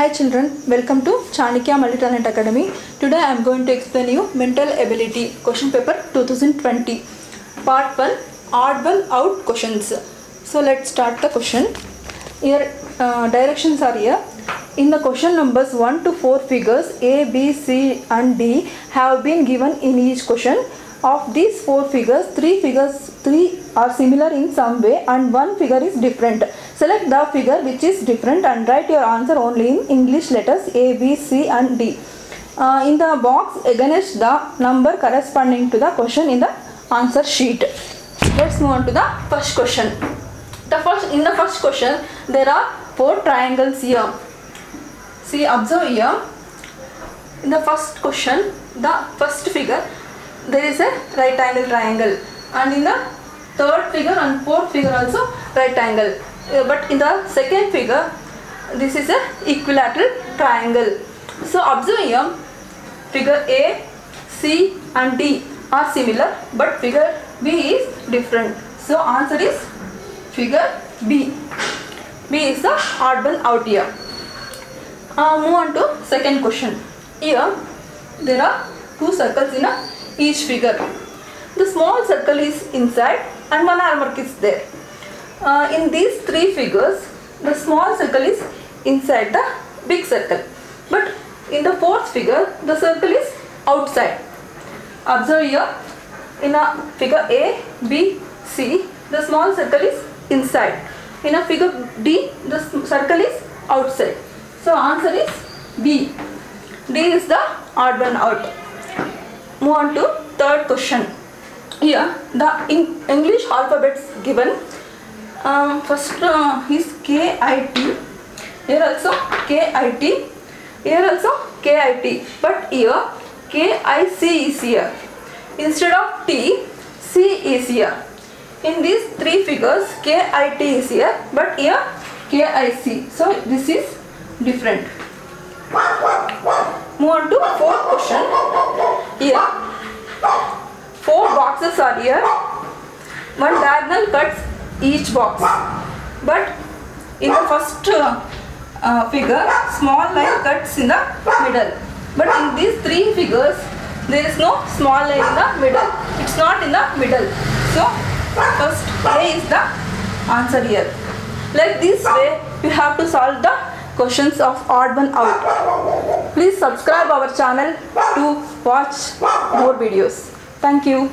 Hi children, welcome to Chanakya Multi-Talent Academy. Today I am going to explain you mental ability question paper 2020 part 1 odd one out questions. So let's start the question. Here uh, directions are here. In the question numbers 1 to 4 figures A, B, C and D have been given in each question. Of these four figures, three figures three are similar in some way and one figure is different. Select the figure which is different and write your answer only in English letters A, B, C and D. Uh, in the box against the number corresponding to the question in the answer sheet. Let's move on to the first question. The first in the first question there are four triangles here. See observe here. In the first question the first figure there is a right angle triangle and in the third figure and fourth figure also right angle but in the second figure this is a equilateral triangle. So observe here figure A C and D are similar but figure B is different. So answer is figure B. B is the odd one out here. Uh, move on to second question. Here there are two circles in a each figure. The small circle is inside and one arm is there uh, in these three figures the small circle is inside the big circle. But in the fourth figure the circle is outside. Observe here in a figure a b c the small circle is inside. In a figure d the circle is outside. So answer is b. D is the odd one out. Move on to third question. Here the english alphabets given um, first uh, is KIT here also KIT here also KIT but here KIC is here instead of T C is here in these three figures KIT is here but here KIC so this is different. Move on to fourth question. Here four boxes are here. One diagonal cuts each box. But in the first uh, uh, figure small line cuts in the middle. But in these three figures there is no small line in the middle. It's not in the middle. So first A is the answer here. Like this way you have to solve the questions of odd one out. Please subscribe our channel to watch more videos. Thank you